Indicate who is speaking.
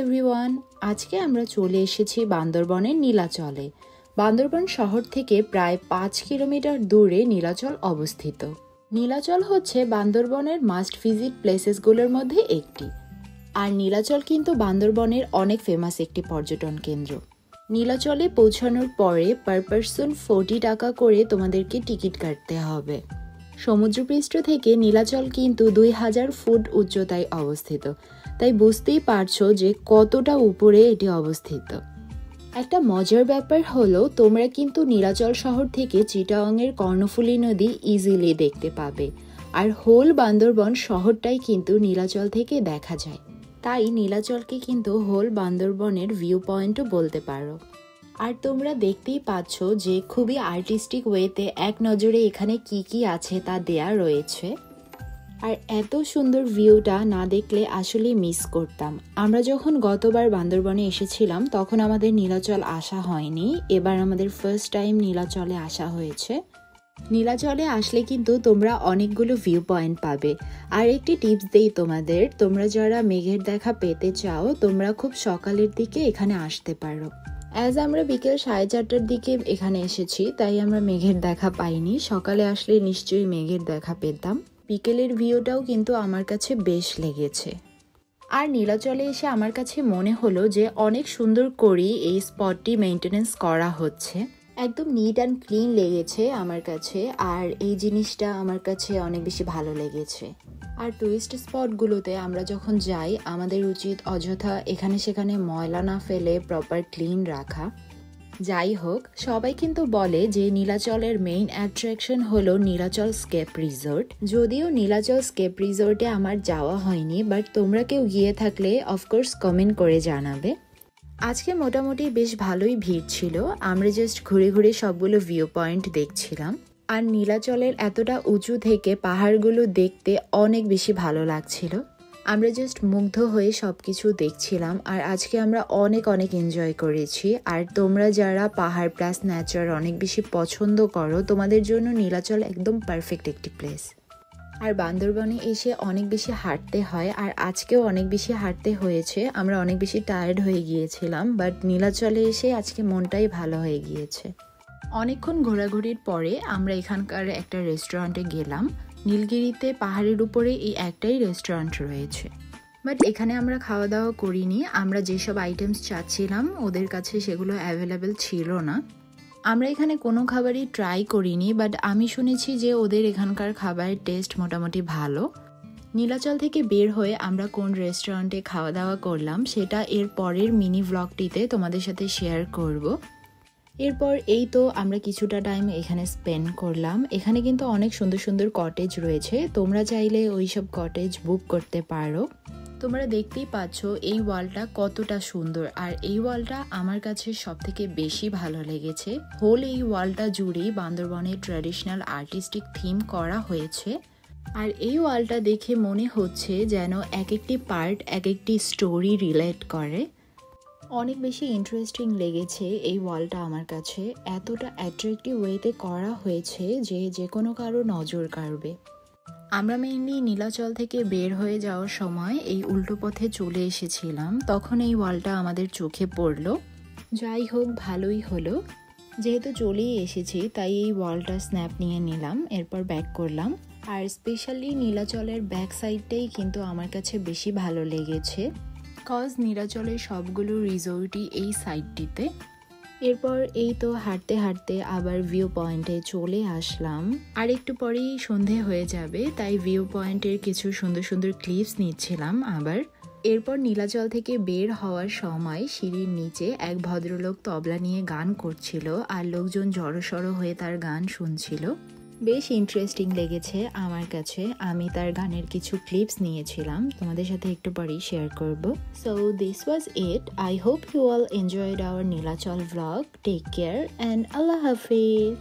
Speaker 1: Everyone আজকে আমরা চলে এসেছি বান্দরবনের নীলাচলে। বান্দরবন শহর থেকে প্রায় পাঁচ কিলোমিটার দূরে নীলাচল অবস্থিত। নীলাচল হচ্ছে বান্দরবনের মাস্ট ভিজিট প্লেসেসগুলোর মধ্যে একটি। আর নীলাচল কিন্তু বান্দরবনের অনেক ফেমাস একটি পর্যটন কেন্দ্র। নীলাচলে পৌঁছানোর পরে পার পার্সন ফোর্টি টাকা করে তোমাদেরকে টিকিট কাটতে হবে। সমুদ্রপৃষ্ঠ থেকে নীলাচল কিন্তু দুই হাজার ফুট উচ্চতায় অবস্থিত। তাই বুঝতেই পারছ যে কতটা উপরে এটি অবস্থিত। একটা মজার ব্যাপার হলো, তোমরা কিন্তু নীলাচল শহর থেকে চিটাংয়ের কর্ণফুলী নদী ইজিলি দেখতে পাবে। আর হোল বান্দরবন শহরটাই কিন্তু নীলাচল থেকে দেখা যায়। তাই নীলাচলকে কিন্তু হোল বান্দরবনের ভিউ পয়েন্টও বলতে পারো। আর তোমরা দেখতেই পাচ্ছ যে খুবই আর্টিস্টিক ওয়েতে এক নজরে এখানে কি কি আছে তা দেয়া রয়েছে। আর এত সুন্দর ভিউটা না দেখলে আসলে মিস করতাম। আমরা যখন গতবার বান্দরবনে এসেছিলাম, তখন আমাদের নীলাচল আসা হয়নি। এবার আমাদের ফার্স্ট টাইম নীলাচলে আসা হয়েছে। নীলাচলে আসলে কিন্তু তোমরা অনেকগুলো ভিউ পয়েন্ট পাবে। আর একটি টিপস দেই তোমাদের, তোমরা যারা মেঘের দেখা পেতে চাও, তোমরা খুব সকালের দিকে এখানে আসতে পারো। অ্যাজ আমরা বিকেল সাড়ে চারটার দিকে এখানে এসেছি, তাই আমরা মেঘের দেখা পাইনি। সকালে আসলে নিশ্চয়ই মেঘের দেখা পেতাম। বিকেলের ভিউটাও কিন্তু আমার কাছে বেশ লেগেছে। আর নীলাচলে এসে আমার কাছে মনে হলো যে অনেক সুন্দর করেই এই স্পটটি মেনটেনেন্স করা হচ্ছে। একদম নিট অ্যান্ড ক্লিন লেগেছে আমার কাছে, আর এই জিনিসটা আমার কাছে অনেক বেশি ভালো লেগেছে। আর টুরিস্ট স্পটগুলোতে আমরা যখন যাই, আমাদের উচিত অযথা এখানে সেখানে ময়লা না ফেলে প্রপার ক্লিন রাখা। যাই হোক, সবাই কিন্তু বলে যে নীলাচলের মেইন অ্যাট্রাকশন হলো নীলাচল স্কেপ রিসোর্ট যদিও নীলাচল স্কেপ রিসোর্টে আমার যাওয়া হয়নি বাট তোমরা কেউ গিয়ে থাকলে অফকোর্স কমেন্ট করে জানাবে। আজকে মোটামুটি বেশ ভালোই ভিড় ছিল, আমরা জাস্ট ঘুরে ঘুরে সবগুলো ভিউ পয়েন্ট দেখছিলাম। আর নীলাচলের এতটা উঁচু থেকে পাহাড়গুলো দেখতে অনেক বেশি ভালো লাগছিল। আমরা জাস্ট মুগ্ধ হয়ে সব কিছু দেখছিলাম আর আজকে আমরা অনেক অনেক এনজয় করেছি। আর তোমরা যারা পাহাড় প্লাস ন্যাচার অনেক বেশি পছন্দ করো, তোমাদের জন্য নীলাচল একদম পারফেক্ট একটি প্লেস আর বান্দরবনে এসে অনেক বেশি হাঁটতে হয় আর আজকেও অনেক বেশি হাঁটতে হয়েছে। আমরা অনেক বেশি টায়ার্ড হয়ে গিয়েছিলাম বাট নীলাচলে এসে আজকে মনটাই ভালো হয়ে গিয়েছে। অনেকক্ষণ ঘোরাঘুরির পরে আমরা এখানকার একটা রেস্টুরেন্টে গেলাম। নীলগিরিতে পাহাড়ের উপরে এই একটাই রেস্টুরেন্ট রয়েছে। বাট এখানে আমরা খাওয়া দাওয়া করিনি। আমরা যেসব আইটেমস চাচ্ছিলাম, ওদের কাছে সেগুলো অ্যাভেলেবেল ছিল না। আমরা এখানে কোনো খাবারই ট্রাই করিনি, বাট আমি শুনেছি যে ওদের এখানকার খাবারের টেস্ট মোটামুটি ভালো। নীলাচল থেকে বের হয়ে আমরা কোন রেস্টুরেন্টে খাওয়া দাওয়া করলাম, সেটা এর পরের মিনি ব্লগটিতে তোমাদের সাথে শেয়ার করব। এরপর এই তো আমরা কিছুটা টাইম এখানে স্পেন্ড করলাম। এখানে কিন্তু অনেক সুন্দর সুন্দর কটেজ রয়েছে। তোমরা চাইলে ওই সব কটেজ বুক করতে পারো। তোমরা দেখতেই পাচ্ছ এই ওয়ালটা কতটা সুন্দর। আর এই ওয়ালটা আমার কাছে সব থেকে বেশি ভালো লেগেছে। হোল এই ওয়ালটা জুড়েই বান্দরবনের ট্র্যাডিশনাল আর্টিস্টিক থিম করা হয়েছে। আর এই ওয়ালটা দেখে মনে হচ্ছে যেন এক একটি পার্ট এক একটি স্টোরি রিলেট করে। অনেক বেশি ইন্টারেস্টিং লেগেছে এই ওয়ালটা আমার কাছে। এতটা অ্যাট্রাক্টিভ ওয়েতে করা হয়েছে যে যে কোনো কারও নজর কাড়বে। আমরা মেইনলি নীলাচল থেকে বের হয়ে যাওয়ার সময় এই উল্টো পথে চলে এসেছিলাম। তখন এই ওয়ালটা আমাদের চোখে পড়ল। যাই হোক, ভালোই হলো। যেহেতু চলেই এসেছি, তাই এই ওয়ালটা স্ন্যাপ নিয়ে নিলাম, এরপর ব্যাক করলাম। আর স্পেশালি নীলাচলের ব্যাক সাইডটাই কিন্তু আমার কাছে বেশি ভালো লেগেছে। কজ নীলাচলের সবগুলো রিসোর্টই এই সাইডটিতে এরপর এই তো হাঁটতে হাঁটতে আবার ভিউ পয়েন্টে চলে আসলাম। আর একটু পরেই সন্ধে হয়ে যাবে, তাই ভিউ পয়েন্টের কিছু সুন্দর সুন্দর ক্লিপস নিচ্ছিলাম আবার। এরপর নীলাচল থেকে বের হওয়ার সময় সিঁড়ির নিচে এক ভদ্রলোক তবলা নিয়ে গান করছিল আর লোকজন জড়সড় হয়ে তার গান শুনছিল। বেশ ইন্টারেস্টিং লেগেছে আমার কাছে। আমি তার গানের কিছু ক্লিপস নিয়েছিলাম। তোমাদের সাথে একটু পরেই শেয়ার করব। So this was it I hope you all enjoyed our Nilachal blog take care and Allah Hafiz